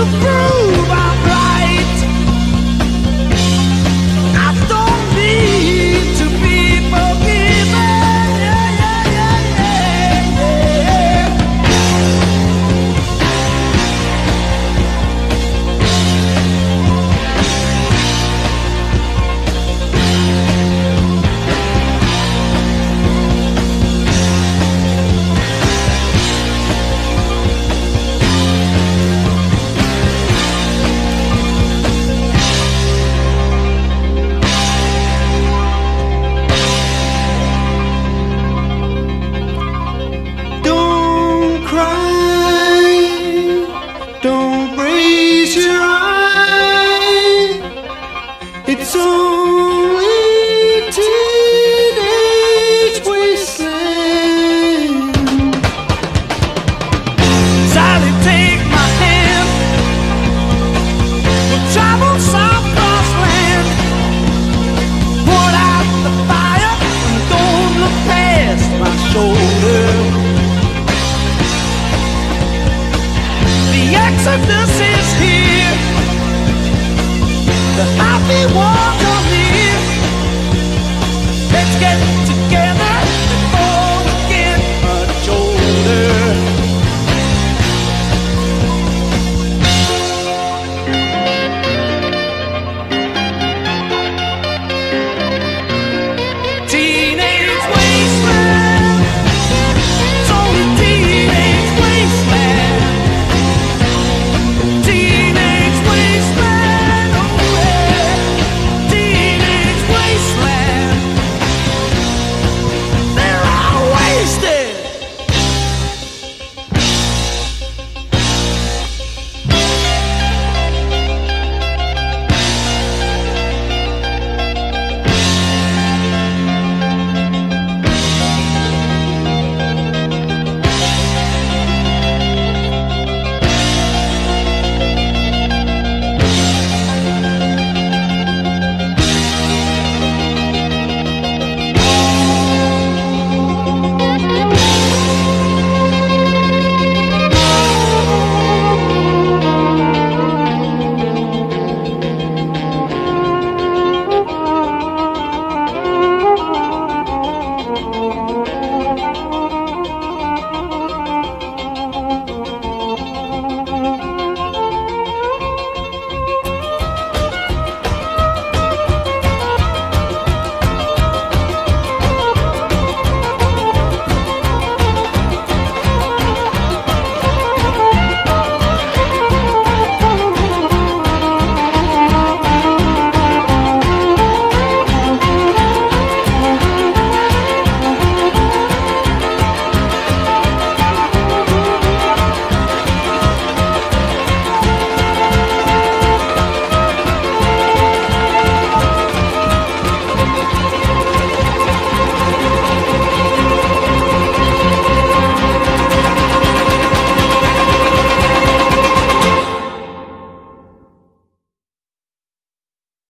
不怕 Exodus is here. The happy walk on here. Let's get together.